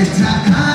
esta casa.